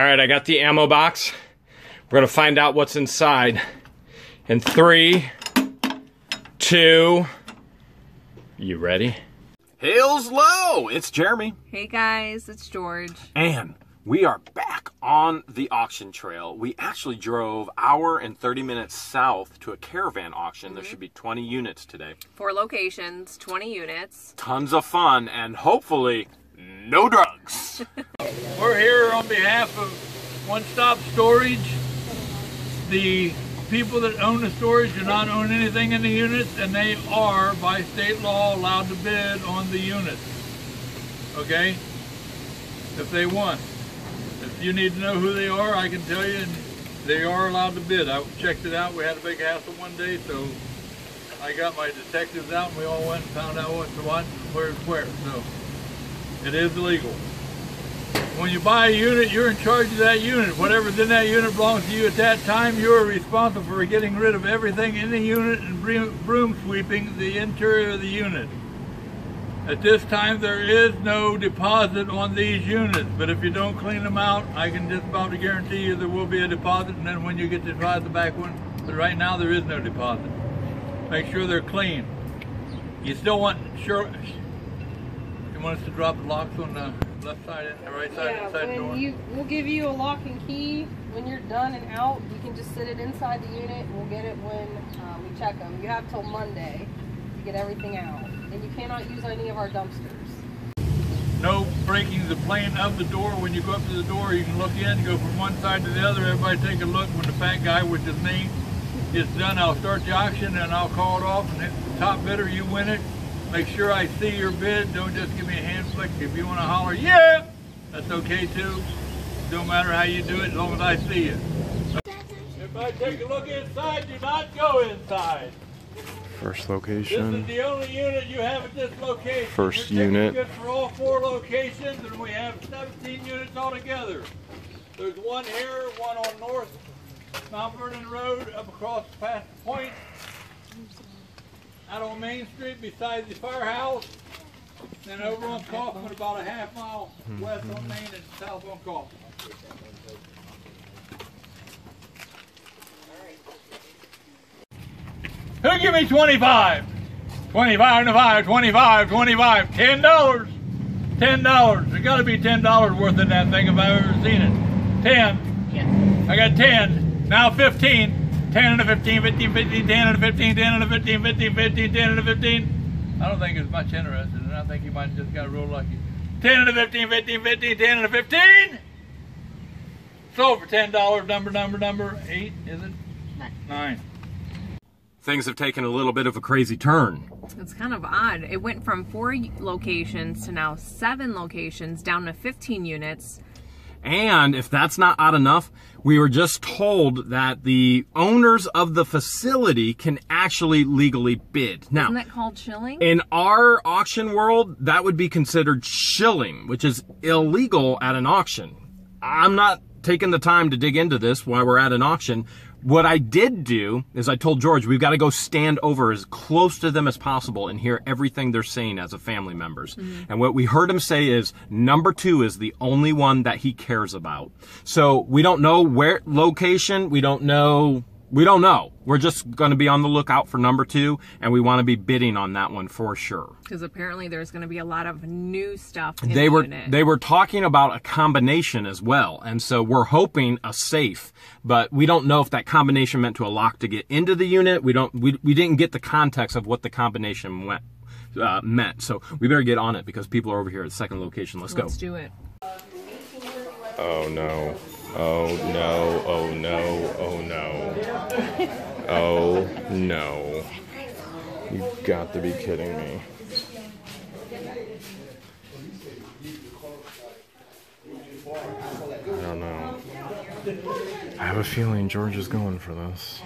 All right, I got the ammo box. We're gonna find out what's inside. In three, two, you ready? Hills low! It's Jeremy. Hey guys, it's George. And we are back on the auction trail. We actually drove hour and 30 minutes south to a caravan auction. There mm-hmm. should be 20 units today. Four locations, 20 units. Tons of fun and hopefully no drugs. We're here on behalf of One Stop Storage. The people that own the storage do not own anything in the units, and they are, by state law, allowed to bid on the units. Okay? If they want. If you need to know who they are, I can tell you, and they are allowed to bid. I checked it out. We had a big hassle one day, so I got my detectives out, and we all went and found out what what's what and where's where. So it is legal. When you buy a unit, you're in charge of that unit. Whatever's in that unit belongs to you at that time. You're responsible for getting rid of everything in the unit and broom sweeping the interior of the unit. At this time, there is no deposit on these units, but if you don't clean them out, I can just about guarantee you there will be a deposit, and then when you get to try the back one, but right now there is no deposit. Make sure they're clean. You still want sure. You want us to drop the locks on the left side and the right side Yeah, inside the door? when you, we'll give you a lock and key. When you're done and out, you can just sit it inside the unit. and We'll get it when um, we check them. You have till Monday to get everything out. And you cannot use any of our dumpsters. no breaking the plane of the door. When you go up to the door, you can look in, go from one side to the other. Everybody take a look. When the fat guy, which is me, is done, I'll start the auction and I'll call it off. And if the top bidder, you win it. Make sure I see your bid. Don't just give me a hand flick. If you want to holler, yeah, that's okay too. Don't matter how you do it, as long as I see you. I take a look inside. Do not go inside. First location. This is the only unit you have at this location. First ticket's unit. Good for all four locations, and we have 17 units altogether. There's one here, one on North Mount Vernon Road, up across past the point, out on Main Street beside the firehouse, then over on Kaufman, about a half mile west on Main and south on Kaufman. Who give me 25? 25 to 5, 25, 25, 10 dollars. 10 dollars. There's got to be 10 dollars worth in that thing if I've ever seen it. 10. I got 10. Now 15. 10 and a 15, 15, 15, 10 and a 15, 10 and a 15, 15, 15, 10 and a 15. I don't think it's much interested, and I think you might have just got real lucky. 10 and a 15, 15, 15, 10 and a 15. Sold for $10. Number, number, number. 8, is it? Nine. 9. Things have taken a little bit of a crazy turn. It's kind of odd. It went from four locations to now seven locations, down to 15 units. And if that's not odd enough, we were just told that the owners of the facility can actually legally bid. Now, Isn't that called shilling? in our auction world, that would be considered shilling, which is illegal at an auction. I'm not taking the time to dig into this while we're at an auction. What I did do is I told George we've got to go stand over as close to them as possible and hear everything they're saying as a family members. Mm-hmm. And what we heard him say is number two is the only one that he cares about. So we don't know where location, we don't know we don't know. We're just going to be on the lookout for number two, and we want to be bidding on that one for sure. Because apparently there's going to be a lot of new stuff in They the were unit. they were talking about a combination as well, and so we're hoping a safe, but we don't know if that combination meant to a lock to get into the unit. We don't we we didn't get the context of what the combination went. Uh, meant so we better get on it because people are over here at the second location. Let's go. Let's do it. Oh no. Oh no. Oh no. Oh no. Oh no. You've got to be kidding me. I don't know. I have a feeling George is going for this.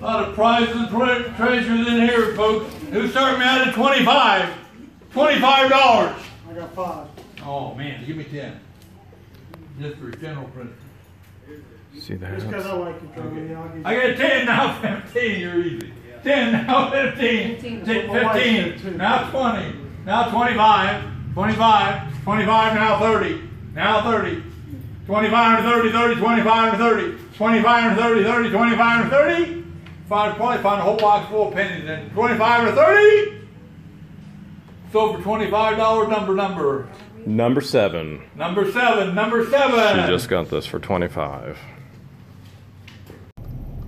A lot of prizes and tre- treasures in here, folks. Who started me out at 25? $25. I got five. Oh, man, give me 10. Just for general principle. See that? Just because I like you, Charlie. I'll give you. I got 10, now 15, you're easy. 10, now 15. 15, My wife said two. now 20, now 25, 25, 25, now 30. Now 30. 25 and 30, 30, 25 and 30. 25 and 30, 30, 25 and 30. Find, probably find a whole box full of pennies then. 25 and 30. Sold for $25 number number. Number seven. Number seven, number seven. She just got this for 25.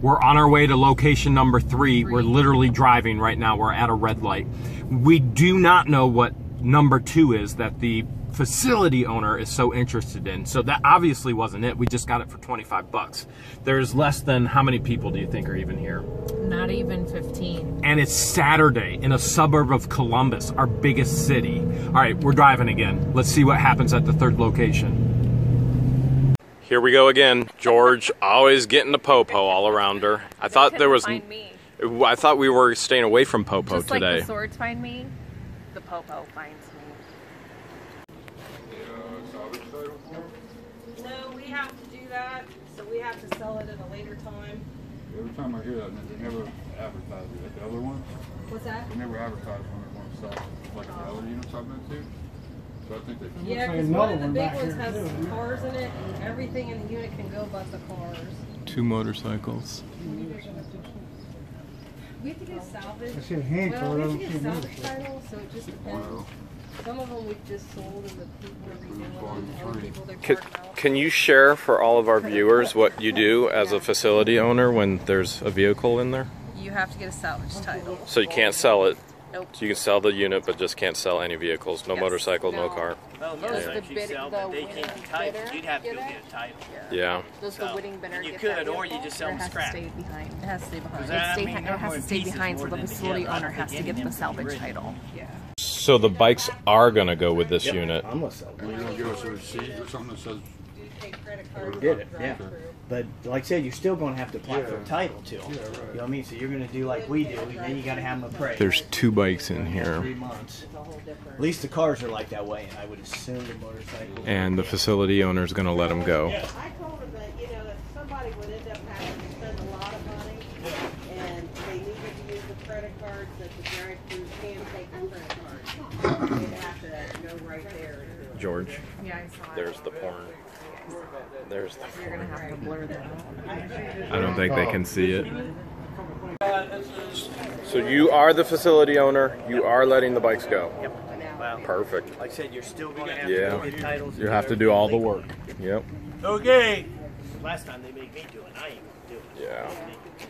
We're on our way to location number three. We're literally driving right now. We're at a red light. We do not know what number two is that the facility owner is so interested in. So that obviously wasn't it. We just got it for 25 bucks. There's less than how many people do you think are even here? Not even 15. And it's Saturday in a suburb of Columbus, our biggest city. All right, we're driving again. Let's see what happens at the third location. Here we go again. George always getting the popo all around her. I thought there was. Find me. I thought we were staying away from popo Just like today. the swords find me, the popo find me. No, we have to do that, so we have to sell it at a later time. Every time I hear that, they never advertise it. The other one, What's that? they never advertise when it wants to sell. Like the other units I've been to. So I think they. Yeah, like because one of the big ones here, has too. cars in it, and everything in the unit can go but the cars. Two motorcycles. We have to get a salvage. I see a handful Well, we have to get a salvage title, so it just depends. Some of them we've just sold and the people are reselling them. People Can, can you share for all of our viewers what you do as a facility owner when there's a vehicle in there? You have to get a salvage title. So you can't sell it. Nope. So you can sell the unit, but just can't sell any vehicles. No Yes. motorcycle, no No. car. Well, Does most the things you bid- sell, the but they can't be titled. bidder You'd have to get go it? get a title. Yeah. Does the winning bidder you get could, that or you just sell or them it has scrap. to stay behind? It has to stay behind. Because It, I mean, it has to stay behind, so the facility owner has to think get the salvage title. Yeah. So the bikes are gonna go with this unit. I'm gonna sell Are you gonna give us a receipt or something that says Do you take credit card? We did it, yeah. drive-through? But like I said, you're still gonna have to apply for a title too. You know what I mean? So you're gonna do like we do, and then you gotta have them appraised. There's two bikes in Three here, months. It's a whole different. At least the cars are like that way, and I would assume the motorcycles. and the facility owner's gonna let them go. I told them that, you know, that somebody would end up having to spend a lot of money, and they needed to use the credit cards, that the drive-through can take the credit cards. They'd have to go right there and do it. George, Yeah, I saw there's the porn. There's the You're gonna have to blur that out. I don't think they can see it. So you are the facility owner. You are letting the bikes go. Yep. Well, Perfect. like I said, you're still going to have Yeah. to go get titles. You have to do all the work. Yep. Okay, Last time they made me do it, I ain't gonna do it. Yeah.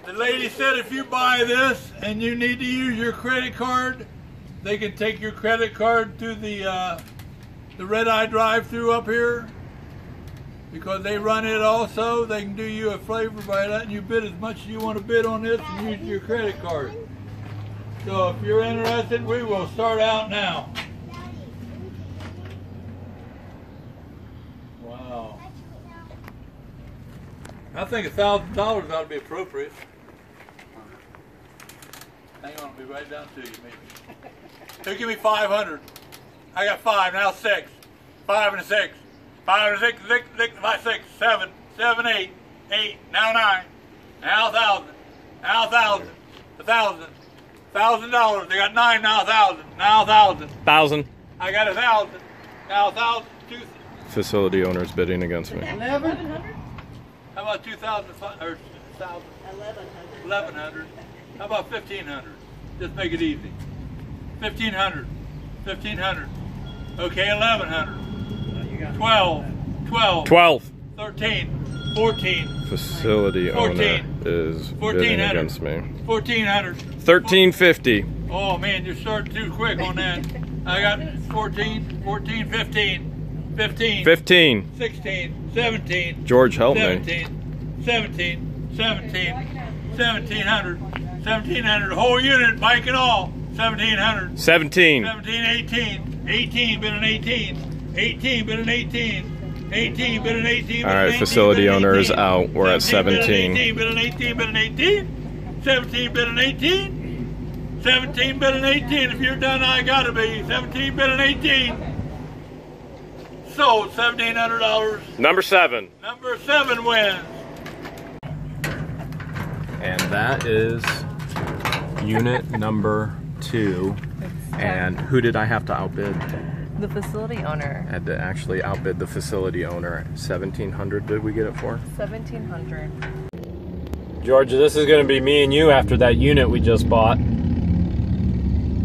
the lady said if you buy this and you need to use your credit card, they can take your credit card to the uh, the red eye drive through up here. Because they run it also, they can do you a favor by letting you bid as much as you want to bid on this and use your credit card. So if you're interested, we will start out now. Wow. I think a thousand dollars ought to be appropriate. Hang on, I'll be right down to you, maybe. Who give me five hundred? I got five, now six. Five and a six. Five and a six, six, six, five, six, seven, seven, eight, eight, now nine. Now a thousand. Now a thousand. A thousand. Thousand dollars. They got nine, now a thousand. Now a thousand. Thousand. I got a thousand. Now a thousand. Two Facility owner's bidding against me. Eleven hundred? how about two thousand five or thousand? Eleven hundred. Eleven hundred. How about fifteen hundred? Just make it easy. Fifteen hundred. Fifteen hundred. Okay, eleven hundred. Twelve. Twelve. Twelve. Thirteen. Fourteen. Facility owner is bidding 1400. against me. Fourteen hundred. Thirteen fifty. Oh man, you're starting too quick on that. I got 14, 14, 15, 15, Fifteen. 16, 17, George, help me. 17, 17, 17, 1700, 1700, whole unit, bike and all, 1700. Seventeen. 17, 18, 18, been an 18, 18, been an 18, 18, been an 18. All been an right, 18, facility been owner is out. We're at 17, 17. been an 18, been an 18, 17, been an 18. 17 been an 18. If you're done, I gotta be. 17 been an 18. Sold $1,700. Number seven. Number seven wins. And that is unit number two. And who did I have to outbid? The facility owner. I Had to actually outbid the facility owner. 1700 did we get it for? 1700 Georgia, this is gonna be me and you after that unit we just bought.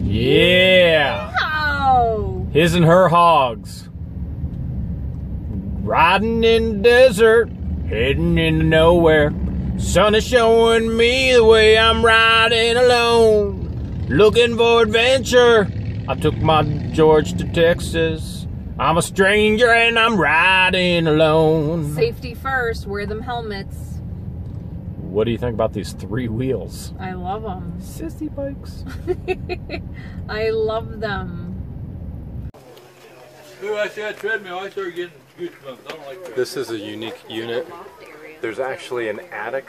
Yeah! Oh! His and her hogs. Riding in the desert, heading into nowhere. Sun is showing me the way I'm riding alone. Looking for adventure. I took my George to Texas. I'm a stranger and I'm riding alone. Safety first, wear them helmets. What do you think about these three wheels? I love them. Sissy bikes. I love them. Ooh, I see that treadmill. I started getting goosebumps. I don't like that. This is a unique unit. There's actually an attic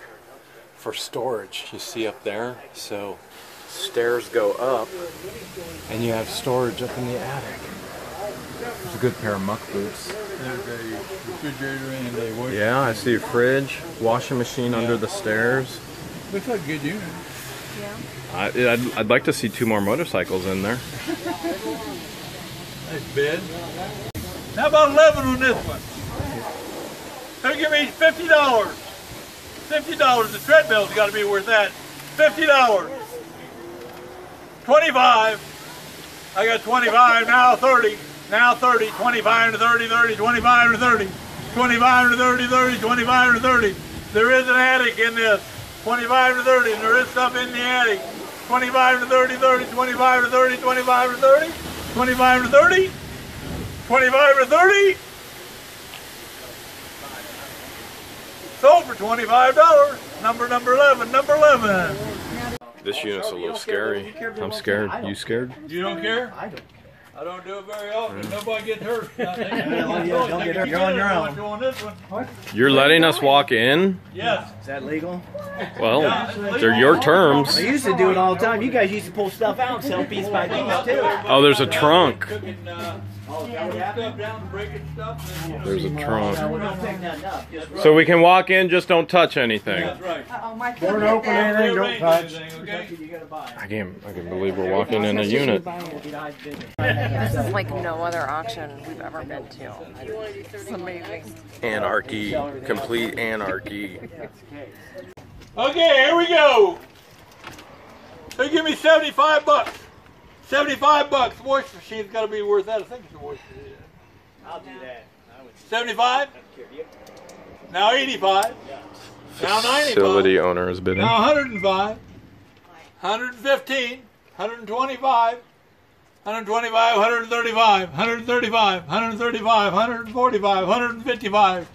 for storage. You see up there? So stairs go up and you have storage up in the attic. There's a good pair of muck boots. There's a refrigerator and a wash. Yeah, I see a fridge, washing machine under the stairs. Looks like a good unit. I, I'd, I'd like to see two more motorcycles in there. Nice bed. How about 11 on this one? Who give me $50? $50. The treadmill's got to be worth that. $50. 25. I got 25, now 30. Now 30, 25 to 30, 30, 25 to 30. 25 to 30, 30, 25 to 30. There is an attic in this. 25 to 30, and there is stuff in the attic. 25 to 30, 30, 25 to 30, 25 to 30, 25 to 30, 25 to 30. Sold for $25. Number, number 11, number 11. This oh, unit's a little scary. I'm scared. You scared? You don't care? I don't. I don't do it very often. Nobody gets hurt. Yeah, don't get hurt. You're on your own. On this one. You're letting us walk in? Yes. Is that legal? Well, they're your terms. I used to do it all the time. You guys used to pull stuff out and sell piece by piece too. Oh, there's a trunk. Uh, Cooking, Oh, is that what putting happened? stuff down, breaking stuff. and, you know, There's a No, trunk. we're not picking nothing up. Just So we can walk in, just don't touch anything. That's right. Uh-oh, my Don't open anything, don't Rearrange touch. everything, okay? you gotta buy. I can't, I can't believe we're walking in a unit. This is like no other auction we've ever been to. It's amazing. Anarchy, complete anarchy. Okay, here we go. They give me 75 bucks. 75 bucks. Wash machine's got to be worth that. I think it's a wash machine. I'll do that. I would 75? Now 85. Now 95. Facility owner is bidding. Now 105. 115. 125. 125, 135, 135, 135, 145, 155.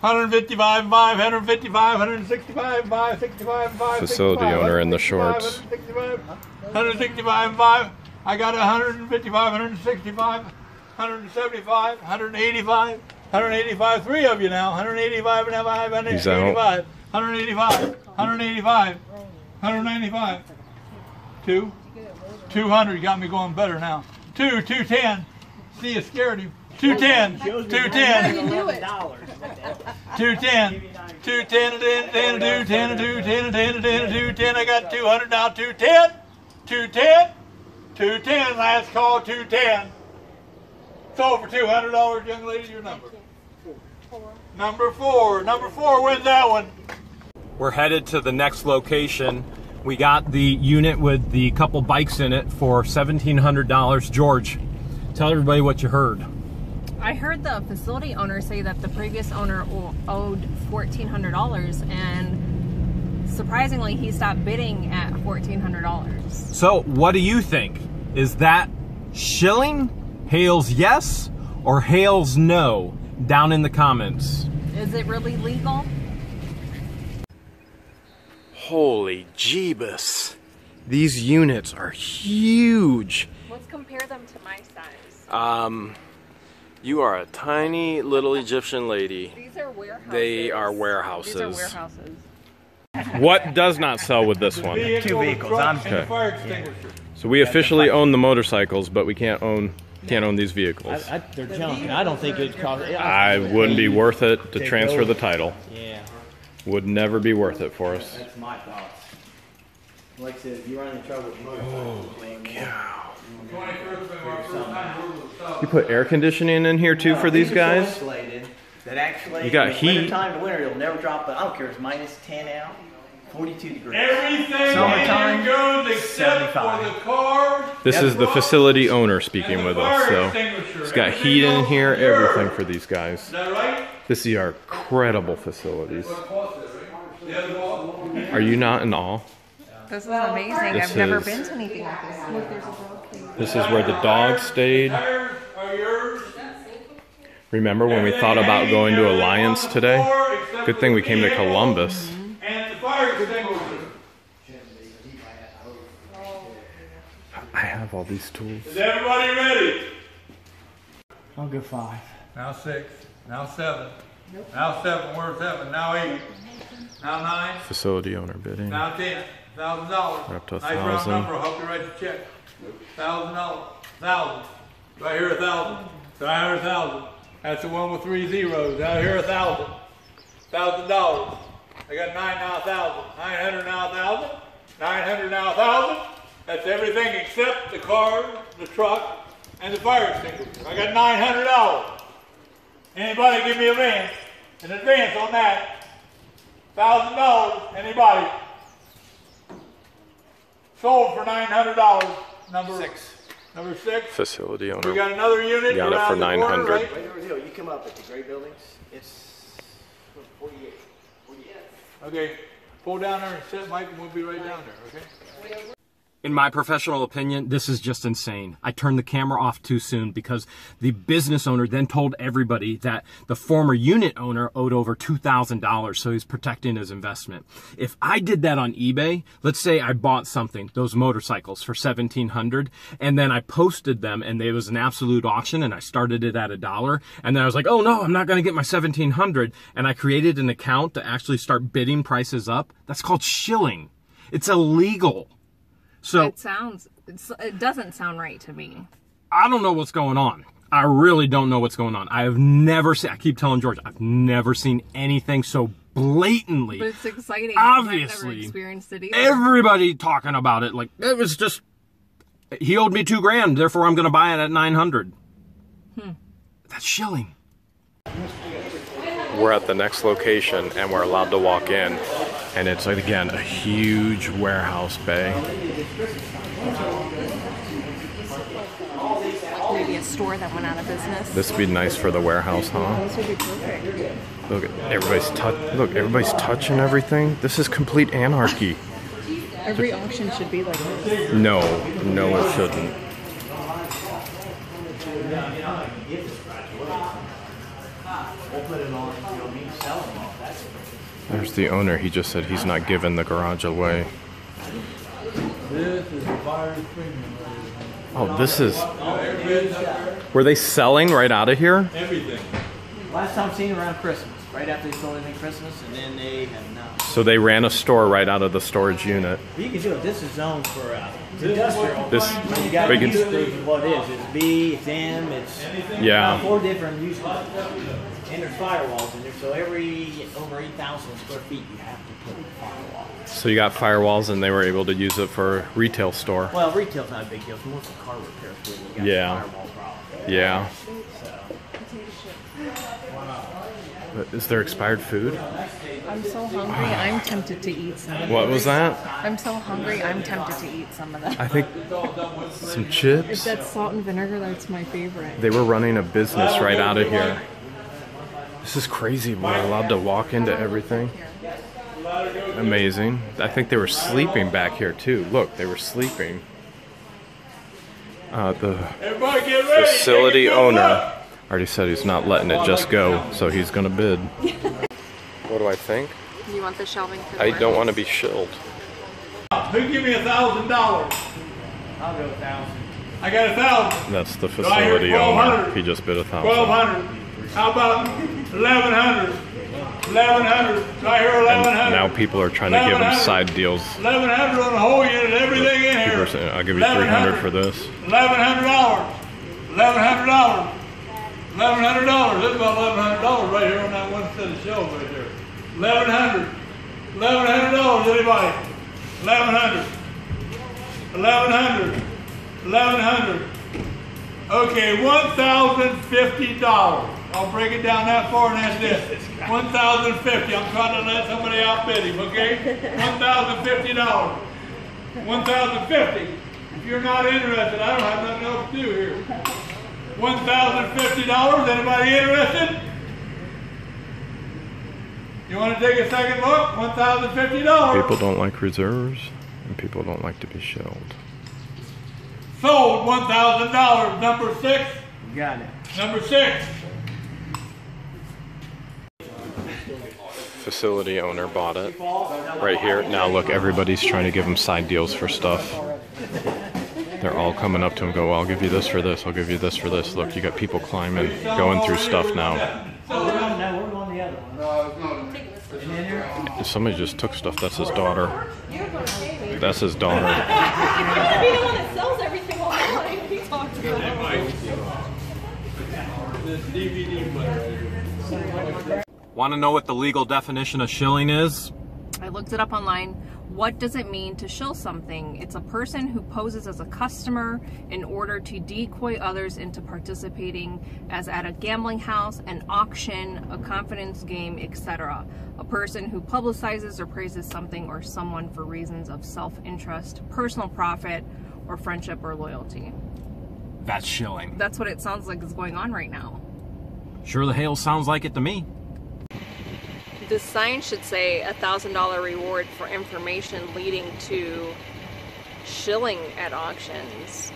155, 5, 155, 165, 5, 65, 5, Facility 65, owner in the 165, shorts. 165, 165, 5. I got 155, 165, 175, 185, 185. Three of you now. 185 and 5, He's out. 185, 185, 185, 195. Two. 200 got me going better now. Two, 210. See, you scared him. 210, 210. do it. Dollars. 210. 210, 10, 10, 2, 10, 2, 10, 10, 10, 2, 10. I got 200 now. 210, 210, 210. Last call, 210. Sold for $200, young lady. Your number. Number four. Number four wins that one. We're headed to the next location. We got the unit with the couple bikes in it for $1,700. George, tell everybody what you heard. I heard the facility owner say that the previous owner owed $1,400 and surprisingly he stopped bidding at $1,400. So, what do you think? Is that shilling? Hales yes or Hales no? Down in the comments. Is it really legal? Holy jeebus. These units are huge. Let's compare them to my size. Um, you are a tiny little Egyptian lady. These are warehouses. They are These are warehouses. warehouses. What does not sell with this one? Vehicle, vehicles, I'm- Okay. fire extinguisher. So we officially own the motorcycles, but we can't own can't own these vehicles. I, I, they're junk, and I don't think it'd cost. I wouldn't be worth it to transfer over. the title. Yeah, Would never be worth it for us. that's my thoughts. Like I said, if you run into trouble with motorcycles, Cow. You put air conditioning in here too for these These are so guys? insulated That actually, You got in heat. Wintertime to winter, it'll never drop. But I don't care. It's minus ten out, forty-two degrees. Everything in Summertime, here goes except for the cars. This is the facility owner speaking with us. So it's got heat in here, everything for these guys. Is that right? This is our incredible facilities. The other wall? Are you not in awe? This is amazing. This I've never been to anything like this. This is where the dogs stayed. Tires are yours. Remember when we thought about going to Alliance today? Good thing we came to Columbus. And the fire extinguisher. I have all these tools. Is everybody ready? I'll go five. Now six. Now seven. Now seven. Where's seven? Now eight. Now nine. Facility owner bidding. Now ten. Thousand dollars. We're up to a Nice round number. I'll help you write the check. Thousand dollars. Thousand. Right here a thousand. Right here a thousand. That's the one with three zeros. Out here a thousand. Thousand dollars. I got nine now, thousand. Nine hundred now, thousand. Nine hundred now, thousand. That's everything except the car, the truck, and the fire extinguisher. I got nine hundred dollars. Anybody give me a advance? An advance on that? Thousand dollars. Anybody? Sold for nine hundred dollars. Number six. Number six. Facility owner. We owner. got another unit Got it around for 900. right? Right over here, you come up at the gray buildings. It's 48. 48. Okay, pull down there and sit, Mike, and we'll be right down there, okay? In my professional opinion, this is just insane. I turned the camera off too soon because the business owner then told everybody that the former unit owner owed over $2,000, so he's protecting his investment. If I did that on eBay, let's say I bought something, those motorcycles for 1700 and then I posted them and it was an absolute auction and I started it at a dollar and then I was like, "Oh no, I'm not going to get my 1700." And I created an account to actually start bidding prices up. That's called shilling. It's illegal. So It sounds. It's, it doesn't sound right to me. I don't know what's going on. I really don't know what's going on. I have never seen, I keep telling George, I've never seen anything so blatantly. But it's exciting. 'cause I've never Obviously. experienced it either. Everybody talking about it. Like, it was just, he owed me two grand, therefore I'm going to buy it at 900. Hmm. That's shilling. We're at the next location and we're allowed to walk in. And it's like, again, a huge warehouse bay. Maybe a store that went out of business. This would be nice for the warehouse, huh? This would be perfect. Look, everybody's touch. Look, everybody's touching everything. This is complete anarchy. Every auction should be like this. No, no, it shouldn't. We'll put it on, you know, me sell them all. That's There's the owner. He just said he's not giving the garage away. This is the fire extinguisher. Oh, this is. Were they selling right out of here? Everything. Last time seen around Christmas, right after they sold everything Christmas, and then they have not. So they ran a store right out of the storage unit. You can do it. This is zoned for uh, industrial. This- When you got we can- use group of what it is. It's B, it's M, it's Yeah. four different use groups. And there's firewalls in there, so every over 8,000 square feet you have to put a firewall. So you got firewalls, and they were able to use it for a retail store. Well, retail's not a big deal. It's more for car repairs where you got Yeah. firewall problem. Yeah. So, But is there expired food? I'm so hungry. I'm tempted to eat some. of What was that? I'm so hungry. I'm tempted to eat some of that. I think some If chips. that's salt and vinegar, that's my favorite. They were running a business right out of here. This is crazy. We're allowed to walk into everything. Amazing. I think they were sleeping back here too. Look, they were sleeping. Uh, the Everybody get ready. facility Take a good owner already said he's not letting it just go, so he's gonna bid. what do I think? You want the shelving? For the I don't want to be shilled. Who give me a thousand dollars? I'll go a thousand. I got a thousand. That's the facility owner. He just bid a thousand. hundred. How about eleven hundred? Eleven hundred. Do I hear eleven And now people are trying to give him 1100. side deals. Eleven hundred on the whole unit, everything in here. saying, I'll give you 300 for this. Eleven hundred dollars. Eleven hundred dollars. Eleven hundred dollars. That's about eleven hundred dollars right here on that one set of shelves right there. Eleven hundred. Eleven hundred dollars, anybody? Eleven hundred. Eleven hundred. Eleven hundred. Okay, one thousand fifty dollars. I'll break it down that far and that's this. One thousand fifty. I'm trying to let somebody outbid him, okay? One thousand fifty dollars. One thousand fifty. If you're not interested, I don't have nothing else to do here. One thousand fifty dollars. Anybody interested? You want to take a second look? One thousand fifty dollars. People don't like reserves, and people don't like to be shelled. Sold one thousand dollars. Number six. Got it. Number six. Facility owner bought it right here. Now look, everybody's trying to give him side deals for stuff. They're all coming up to him, go, well, I'll give you this for this, I'll give you this for this. Look, you got people climbing, going through stuff now. No, we're going the other one. And then there- Somebody just took stuff. That's his daughter. That's his daughter. Be the one that sells everything online. He talks about. This DVD player. Want to know what the legal definition of shilling is? I looked it up online. What does it mean to shill something? It's a person who poses as a customer in order to decoy others into participating as at a gambling house, an auction, a confidence game, etc. A person who publicizes or praises something or someone for reasons of self-interest, personal profit, or friendship or loyalty. That's shilling. That's what it sounds like is going on right now. Sure the hell sounds like it to me. This sign should say a thousand dollar reward for information leading to shilling at auctions.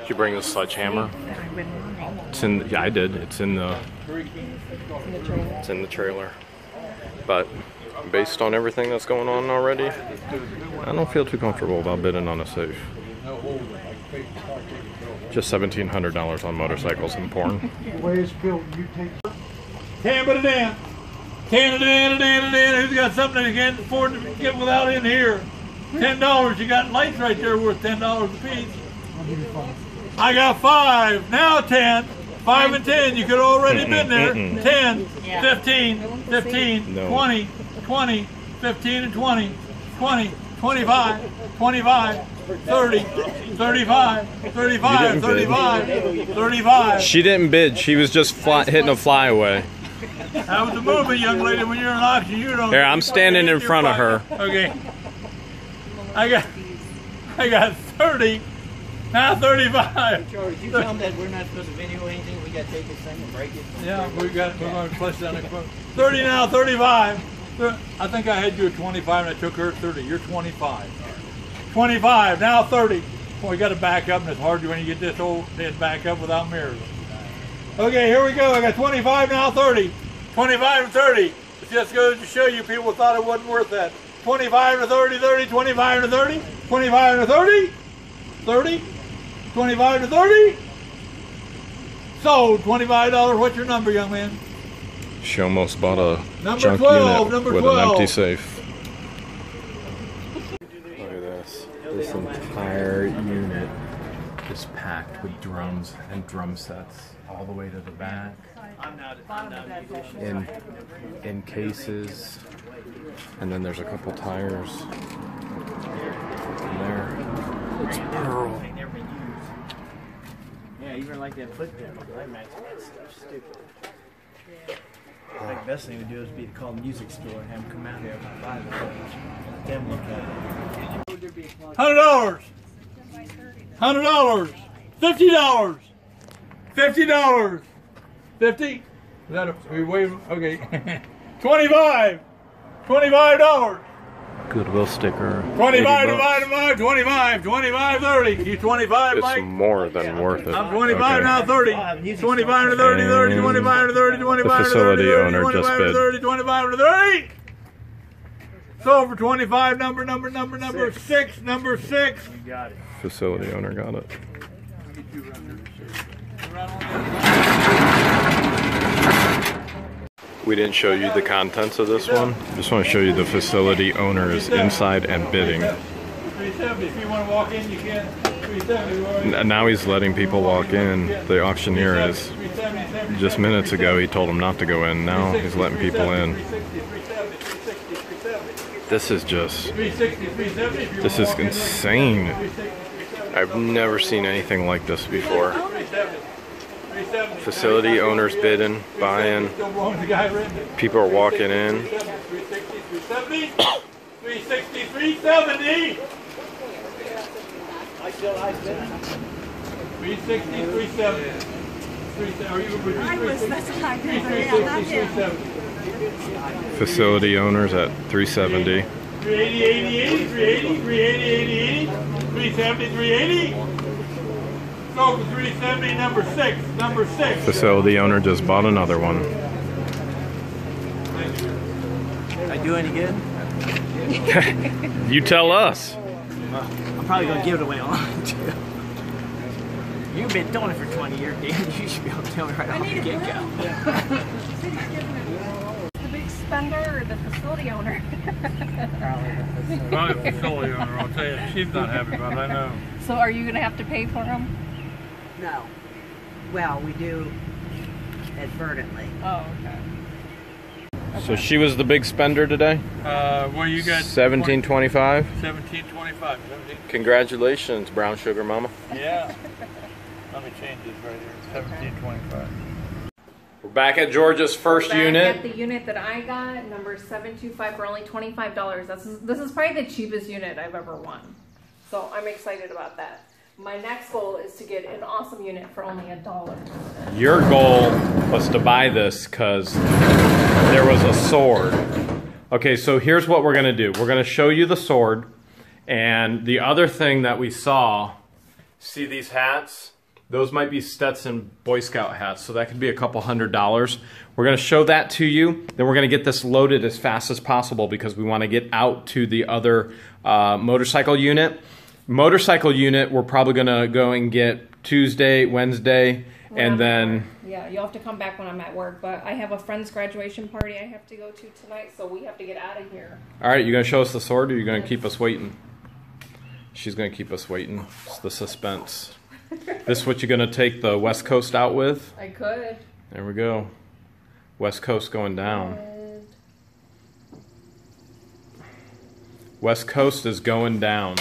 Did you bring the sledgehammer? It's in. Yeah, I did. It's in the. It's in the trailer. But based on everything that's going on already, I don't feel too comfortable about bidding on a safe. Just seventeen hundred dollars on motorcycles and porn. Can but it in. Can it in, it in, it. Who's got something they can't afford to get without in here? Ten dollars. You got lights right there worth ten dollars a piece. I got five. Now ten. Five and ten. You could have already been there. mm-mm. Ten, fifteen, fifteen, No. twenty, twenty, fifteen and twenty, twenty, twenty-five, twenty-five, thirty, thirty-five, thirty-five, didn't bid. thirty-five, thirty-five. She didn't bid. She was just fly, hitting a flyaway. That was the movie, young lady. When you're in auction, you don't. Here, I'm standing in front of her. Okay. I got, I got thirty. Now thirty-five. George, you tell them that we're not supposed to video anything. We got to take this thing and break it. Yeah, we got. We're going to place down the quote. Thirty now, thirty-five. I think I had you at twenty-five, and I took her at thirty. You're twenty-five. Twenty-five now, thirty. Boy, we got to back up, and it's hard when you get this old to back up without mirrors. Okay, here we go. I got twenty-five now, thirty. Twenty-five and thirty. It just goes to show you, people thought it wasn't worth that. 25 to 30, 30, 25 to 30, 25 to 30, 30, 25 to 30. Sold, $25. What's your number, young man? She almost bought a Number junk 12, unit number with 12. an empty safe. Look at this. This entire unit is packed with drums and drum sets all the way to the back. I'm not. I'm not a musician. In in cases, and then there's a couple tires in there. It's pearl. Thing never been used. Yeah, even like that foot pedal. I imagine that stupid. I think the best thing to do is be to call the music store and have them come out here and buy the. Let them look at it. Hundred dollars. Hundred dollars. Fifty dollars. Fifty dollars. Fifty. Is that a we wave? Okay. Twenty-five. Twenty-five dollars. Goodwill sticker. 25 80 divided by 25, 25, 30. You 25, It's Mike? more than worth it. I'm 25 Okay. now, 30. 25 to 30, 30, 25 to 30, 25 to 30, facility 30, owner just 25 to bid. 30, 25 to 30. Sold for 25, number, number, number, number six, number six. You got it. Facility owner got it. We didn't show you the contents of this one. Just want to show you the facility owner is inside and bidding. If you want to walk in, you can. Now he's letting people walk in. The auctioneer is just minutes ago he told them not to go in. Now he's letting people in. 360, 370, 360, 370. This is just 360, 370. If you this is insane. I've never seen anything like this before. 370. 370. Facility owners bidding, buying. People are walking in. 360, 370. 360, 370. I still, I still. 360, 370. 370. Are you, would you I was, that's what I did, but yeah, not 360, him. 370. Facility owners at 370. 380, 80, 80, 380, 380, 80, 80, 370, 380. Go 370, number six, number six. Facility owner just bought another one. I do any good? You tell us. Well, I'm probably gonna give it away online too. You've been doing it for 20 years, Dan. You should be able to tell me right off the get-go. The big spender or the facility owner? Probably the facility owner, I'll tell you, she's not happy about it, I know. So are you gonna have to pay for them? No. Well, we do advertently. Oh, okay. So she was the big spender today? Uh, well, you got 1725. 1725, Congratulations, brown sugar mama. Yeah. Let me change this right here, 1725. We're back at Georgia's first Back unit. At the unit that I got, number seven two five for only twenty five dollars. This is this is probably the cheapest unit I've ever won. So I'm excited about that. My next goal is to get an awesome unit for only a dollar. Your goal was to buy this because there was a sword. Okay, so here's what we're gonna do. We're gonna show you the sword, and the other thing that we saw. See these hats? Those might be Stetson Boy Scout hats, so that could be a couple hundred dollars. We're gonna show that to you. Then we're gonna get this loaded as fast as possible because we want to get out to the other uh, motorcycle unit. Motorcycle unit, we're probably gonna go and get Tuesday, Wednesday, and then. Yeah, you'll have to come back when I'm at work. But I have a friend's graduation party I have to go to tonight, so we have to get out of here. All right, you gonna show us the sword, or you gonna keep us waiting? She's gonna keep us waiting. It's the suspense. this is what you're gonna take the West Coast out with. I could. There we go. West Coast going down. West Coast is going down.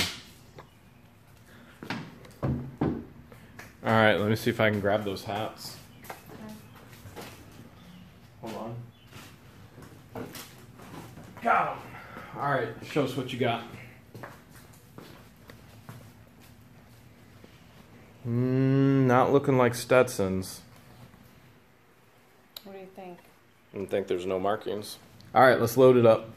All right, let me see if I can grab those hats. Hold on. Got 'em. All right, show us what you got. Mm, not looking like Stetsons. What do you think? I think there's no markings. All right, let's load it up.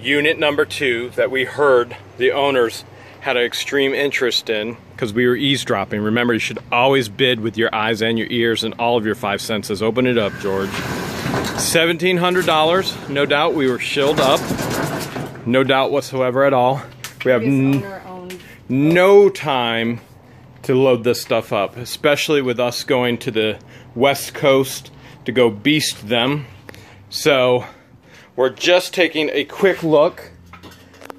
Unit number two that we heard the owners had an extreme interest in because we were eavesdropping. Remember, you should always bid with your eyes and your ears and all of your five senses. Open it up, George. $1,700. No doubt we were shilled up. No doubt whatsoever at all. We have Previous n- owner owned. no time to load this stuff up, especially with us going to the West Coast to go beast them. So we're just taking a quick look.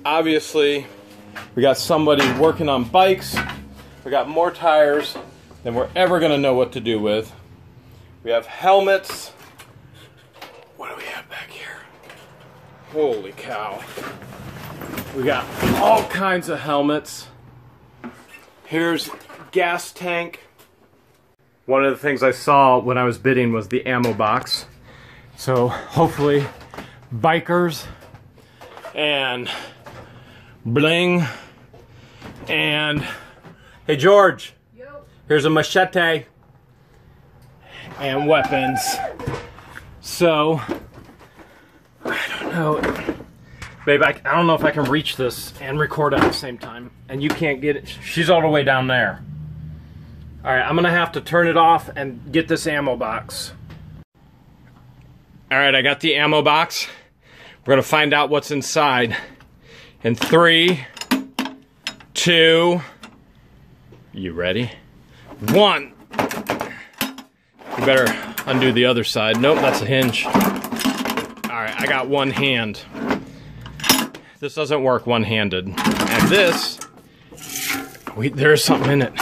Obviously, we got somebody working on bikes. We got more tires than we're ever going to know what to do with. We have helmets. What do we have back here? Holy cow. We got all kinds of helmets. Here's gas tank. One of the things I saw when I was bidding was the ammo box. So hopefully bikers and bling and hey George here's a machete and weapons so I don't know Babe, I, I don't know if I can reach this and record at the same time. And you can't get it. She's all the way down there. Alright, I'm gonna have to turn it off and get this ammo box. Alright, I got the ammo box. We're gonna find out what's inside. In three, two, you ready? One. You better undo the other side. Nope, that's a hinge. All right, I got one hand. This doesn't work one-handed. And this, wait, there's something in it.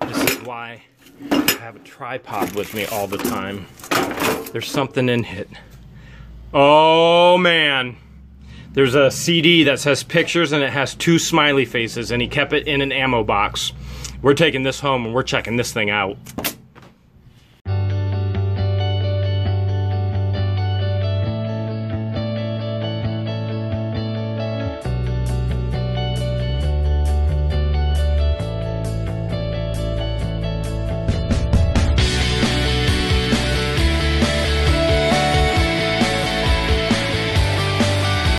This is why I have a tripod with me all the time. There's something in it. Oh man. There's a CD that says pictures and it has two smiley faces and he kept it in an ammo box. We're taking this home and we're checking this thing out.